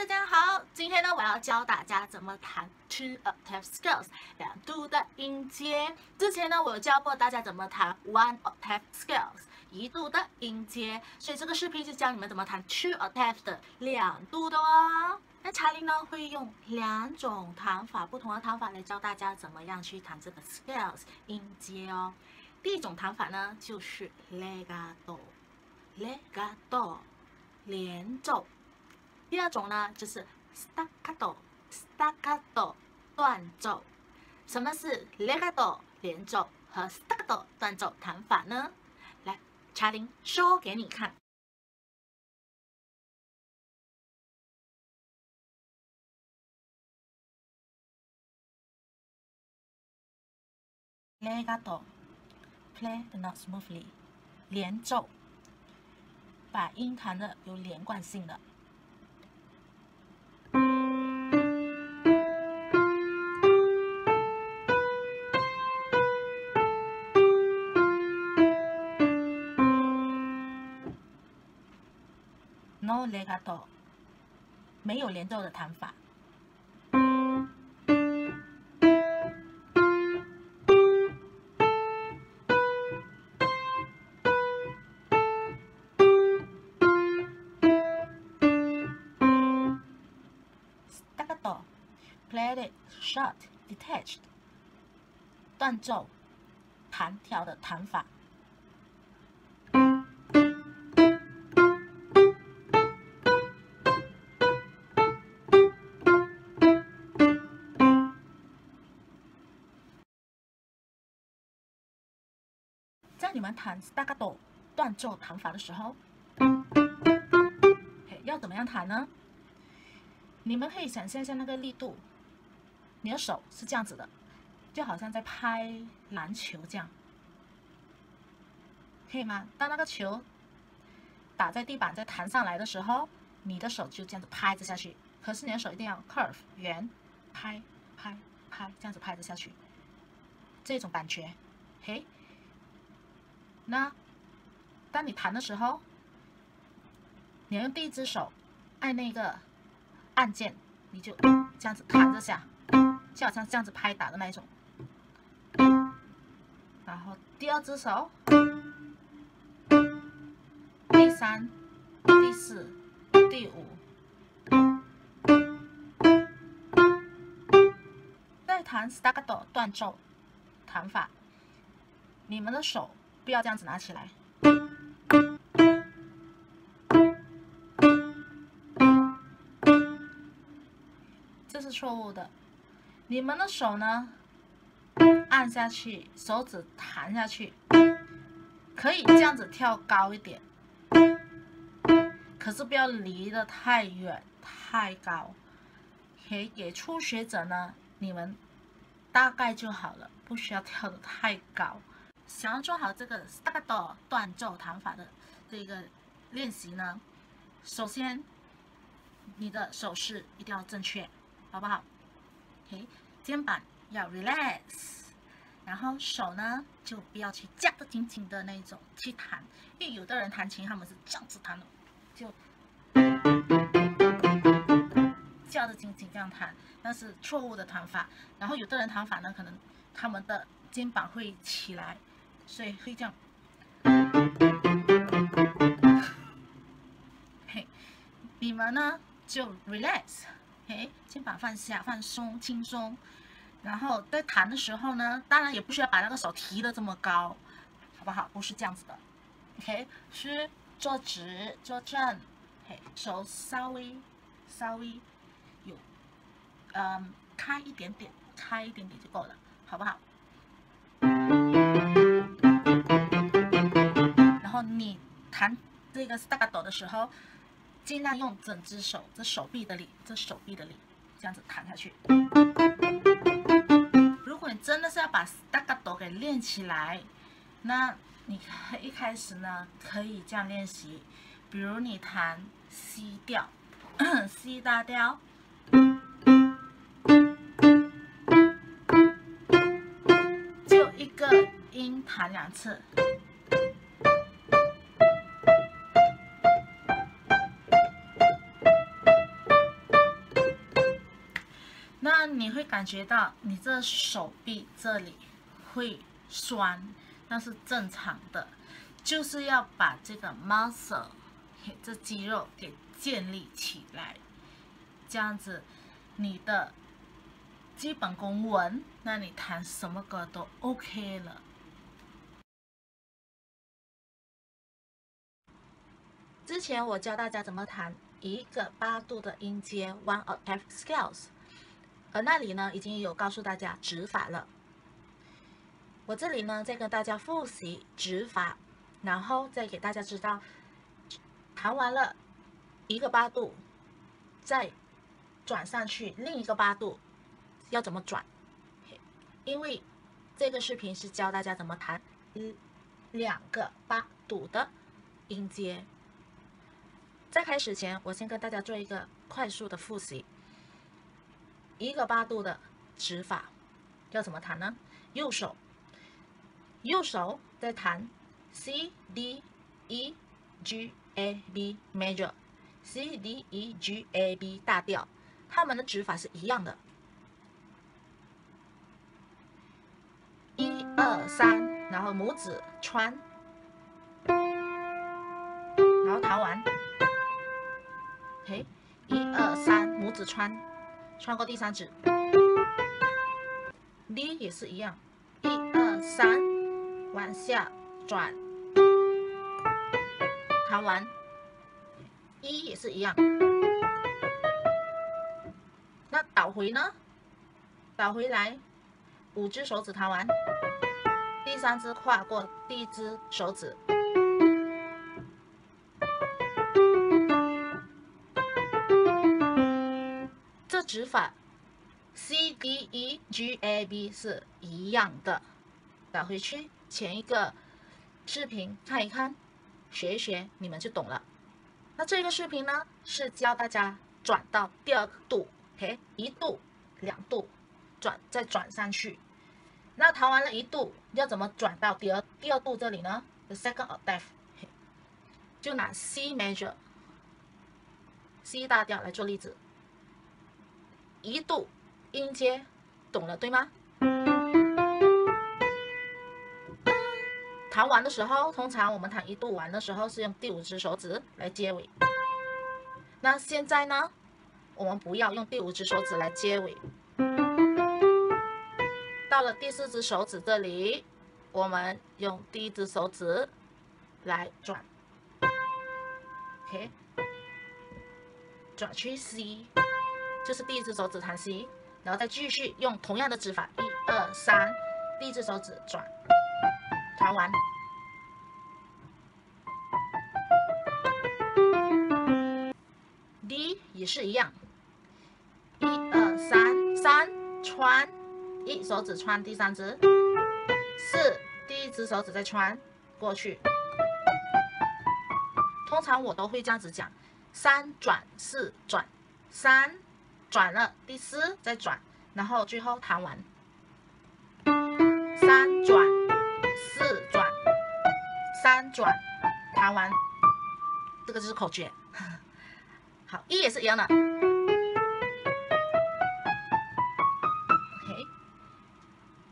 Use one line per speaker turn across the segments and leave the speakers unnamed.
大家好，今天呢，我要教大家怎么弹 two octave scales 两度的音阶。之前呢，我有教过大家怎么弹 one octave scales 一度的音阶，所以这个视频就教你们怎么弹 two octave 的两度的哦。那查理呢，会用两种弹法，不同的弹法来教大家怎么样去弹这个 scales 音阶哦。第一种弹法呢，就是 legato，legato 连奏。第二种呢，就是 staccato，staccato 断奏。什么是 legato 连奏和 staccato 断奏弹法呢？来，查林说给你看。legato play the note smoothly，连奏，把音弹的有连贯性的。legato，没有连奏的弹法。Staccato, played short, detached，断奏，弹跳的弹法。你们弹 staccato 断奏弹法的时候，要怎么样弹呢？你们可以想象一下那个力度，你的手是这样子的，就好像在拍篮球这样，可以吗？当那个球打在地板再弹上来的时候，你的手就这样子拍着下去。可是你的手一定要 curve 圆，拍拍拍，这样子拍着下去，这种感觉，嘿。那当你弹的时候，你用第一只手按那个按键，你就这样子弹着下，就好像这样子拍打的那一种。然后第二只手，第三、第四、第五，在弹 staccato 断奏弹法，你们的手。不要这样子拿起来，这是错误的。你们的手呢，按下去，手指弹下去，可以这样子跳高一点，可是不要离得太远太高。给给初学者呢，你们大概就好了，不需要跳得太高。想要做好这个 s t a t o 断奏弹法的这个练习呢，首先你的手势一定要正确，好不好？OK，肩膀要 relax，然后手呢就不要去夹得紧紧的那种去弹，因为有的人弹琴他们是这样子弹的，就夹得紧紧这样弹，那是错误的弹法。然后有的人弹法呢，可能他们的肩膀会起来。所以会这样，嘿，你们呢就 relax，嘿，肩膀放下，放松，轻松。然后在弹的时候呢，当然也不需要把那个手提的这么高，好不好？不是这样子的，OK，是坐直，坐正，嘿，手稍微稍微有，嗯，开一点点，开一点点就够了，好不好？你弹这个 staccato 的时候，尽量用整只手，这手臂的力，这手臂的力，这样子弹下去。如果你真的是要把 staccato 给练起来，那你一开始呢，可以这样练习，比如你弹 C 调，C 大调，就一个音弹两次。感觉到你这手臂这里会酸，那是正常的，就是要把这个 muscle 这肌肉给建立起来，这样子你的基本功稳，那你弹什么歌都 OK 了。之前我教大家怎么弹一个八度的音阶 one octave scales。而那里呢，已经有告诉大家指法了。我这里呢，再跟大家复习指法，然后再给大家知道，弹完了一个八度，再转上去另一个八度要怎么转？因为这个视频是教大家怎么弹一两个八度的音阶。在开始前，我先跟大家做一个快速的复习。一个八度的指法要怎么弹呢？右手，右手在弹 C D E G A B major，C D E G A B 大调，它们的指法是一样的。一二三，然后拇指穿，然后弹完，嘿，一二三，拇指穿。穿过第三指，D 也是一样，一二三，往下转，弹完，E 也是一样。那倒回呢？倒回来，五只手指弹完，第三只跨过第一只手指。指法 C D E G A B 是一样的，打回去前一个视频看一看，学一学，你们就懂了。那这个视频呢，是教大家转到第二度，OK，一度、两度转，再转上去。那弹完了一度，要怎么转到第二第二度这里呢？The second octave，就拿 C major，C 大调来做例子。一度音阶，懂了对吗？弹完的时候，通常我们弹一度完的时候是用第五只手指来结尾。那现在呢，我们不要用第五只手指来结尾。到了第四只手指这里，我们用第一只手指来转，OK，转去 C。就是第一只手指弹 C，然后再继续用同样的指法，一二三，第一只手指转，弹完，D 也是一样，一二三，三穿，一手指穿第三只，四第一只手指再穿过去，通常我都会这样子讲，三转四转三。转了第四，再转，然后最后弹完，三转四转，三转弹完，这个就是口诀。好，一也是一样的。OK，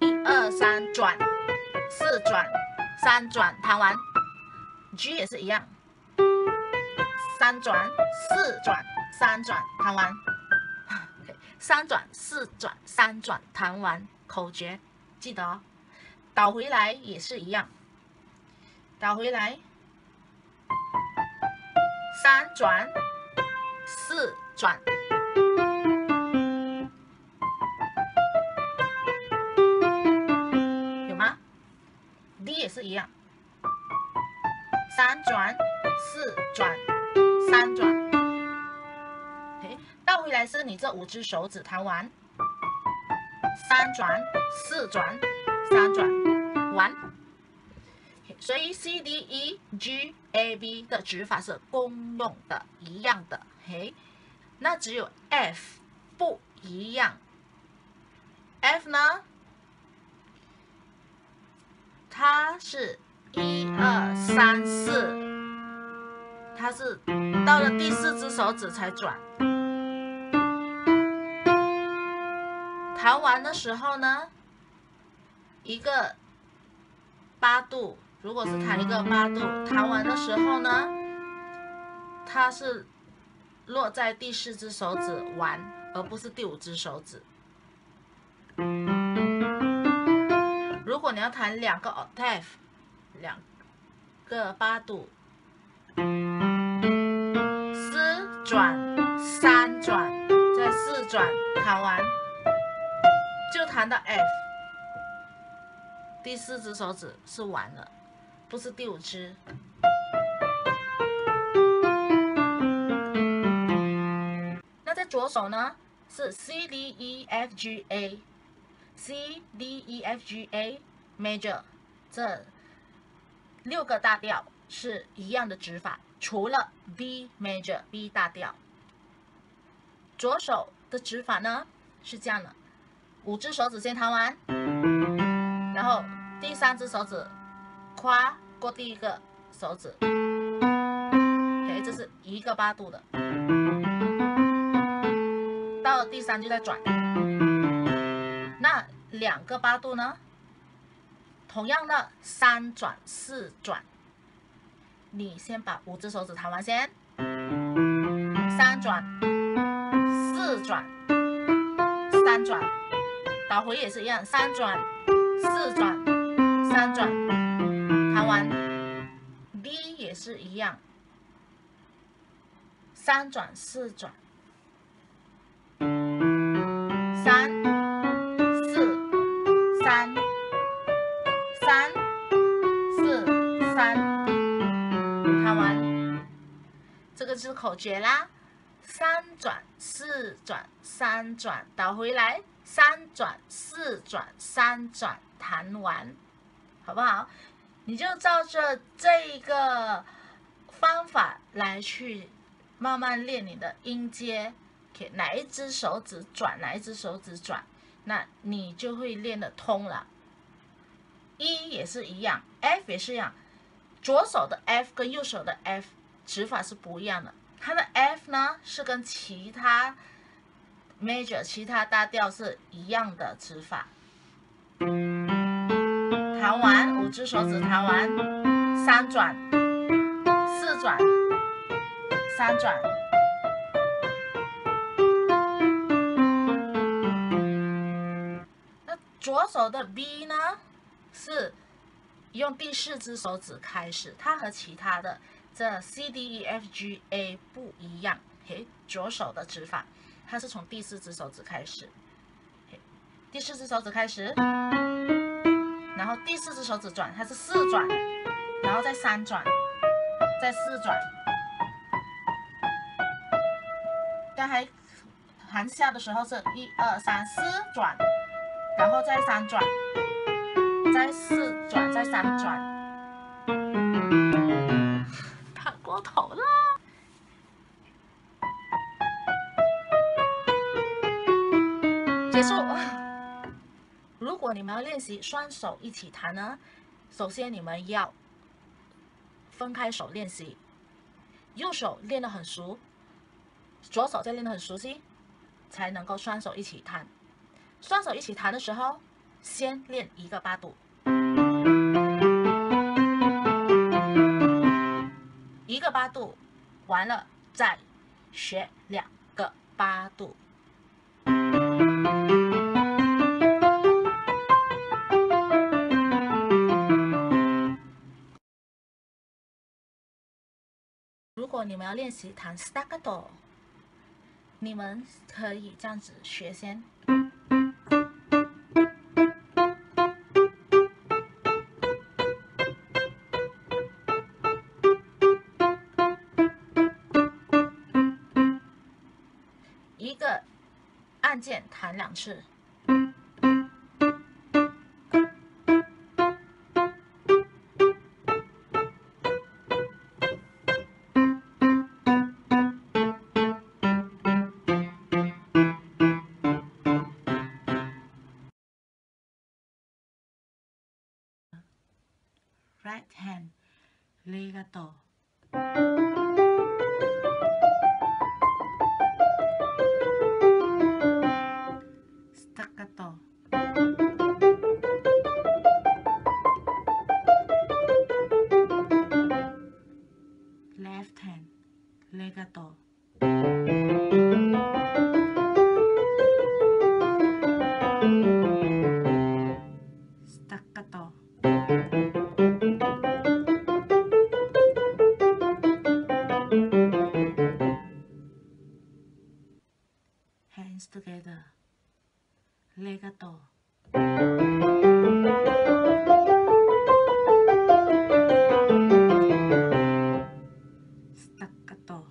一二三转，四转，三转弹完，G 也是一样，三转四转，三转弹完。三转四转三转弹完口诀，记得哦。倒回来也是一样，倒回来三转四转，有吗？D 也是一样，三转四转三转。回来是你这五只手指弹完，三转四转三转完，所以 C D E G A B 的指法是公用的，一样的。嘿，那只有 F 不一样。F 呢，它是一二三四，它是到了第四只手指才转。弹完的时候呢，一个八度，如果是弹一个八度，弹完的时候呢，它是落在第四只手指玩，而不是第五只手指。如果你要弹两个 octave，两个八度，四转三转再四转，弹完就弹到 F，第四只手指是完了，不是第五只。那在左手呢是 C D E F G A。C D E F G A major 这六个大调是一样的指法，除了 B major B 大调。左手的指法呢是这样的：五只手指先弹完，然后第三只手指跨过第一个手指，OK，这是一个八度的。到了第三就再转。那两个八度呢？同样的三转四转，你先把五只手指弹完先，三转四转三转，倒回也是一样，三转四转三转，弹完 D 也是一样，三转四转三。这个是口诀啦，三转四转三转，倒回来，三转四转三转，弹完，好不好？你就照着这一个方法来去慢慢练你的音阶，哪一只手指转，哪一只手指转，那你就会练得通了。E 也是一样，F 也是一样，左手的 F 跟右手的 F。指法是不一样的，它的 F 呢是跟其他 major 其他大调是一样的指法。弹完五只手指弹完，三转，四转，三转。那左手的 B 呢是用第四只手指开始，它和其他的。这 C D E F G A 不一样，嘿，左手的指法，它是从第四只手指开始，第四只手指开始，然后第四只手指转，它是四转，然后再三转，再四转，刚才弹下的时候是一二三四转，然后再三转，再四转，再三转。弹过头了，你们要练习双手一起弹呢，首先你们要分开手练习，右手练得很熟，左手再练得很熟悉，才能够双手一起弹。双手一起弹的时候，先练一个八度。一个八度，完了再学两个八度。果你们要练习弹 staccato，你们可以这样子学先。一个按键弹两次。flat 10 legato hands together, legato. Staccato.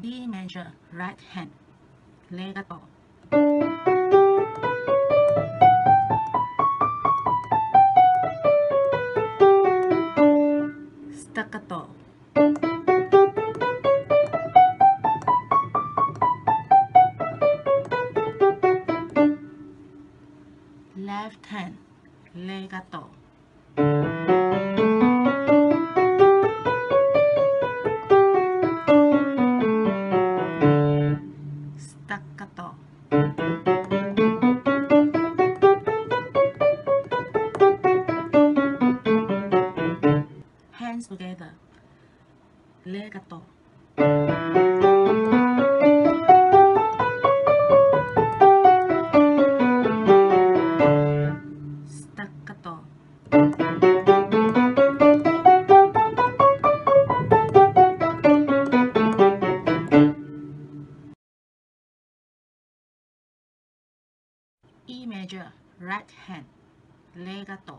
B major, right hand, legato. Left hand, legato. Staccato. Hands together. Legato. E major, right hand, legato.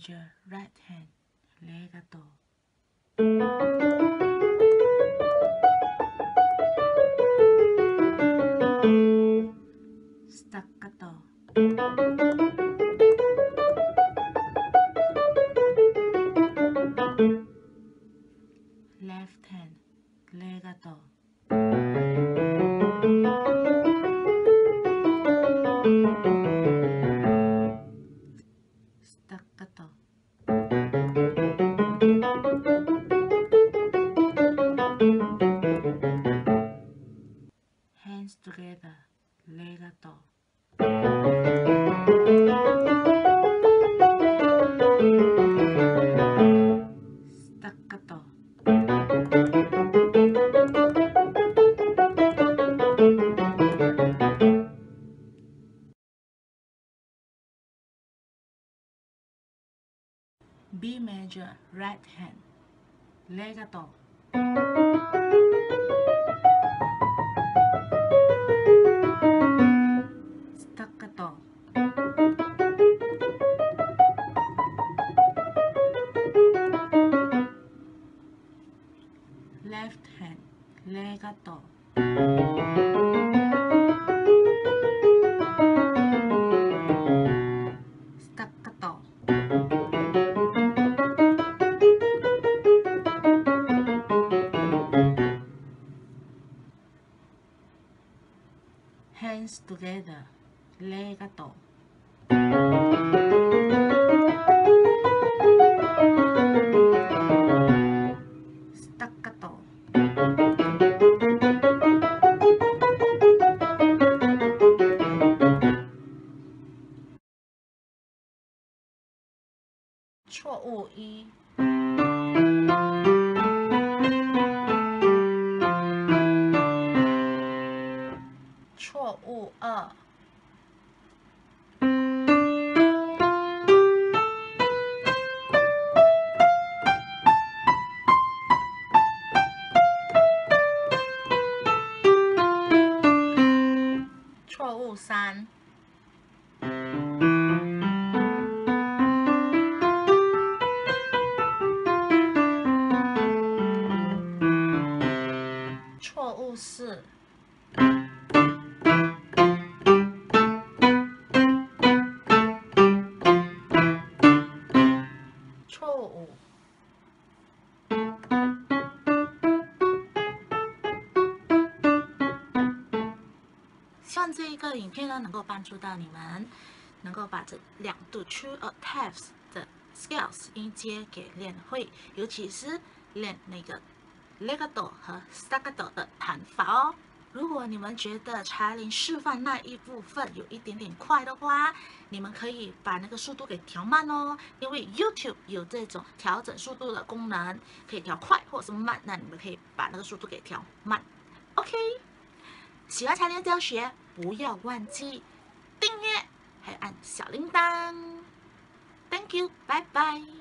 major, right hand, legato. Staccato. Major right hand. Legato staccato left hand. Legato together レイガト希望这一个影片呢，能够帮助到你们，能够把这两度 true octaves 的 scales 音阶给练会，尤其是练那个 legato 和 staccato 的弹法哦。如果你们觉得柴林示范那一部分有一点点快的话，你们可以把那个速度给调慢哦，因为 YouTube 有这种调整速度的功能，可以调快或者是慢，那你们可以把那个速度给调慢。OK，喜欢柴林教学，不要忘记订阅，还有按小铃铛。Thank you，拜拜。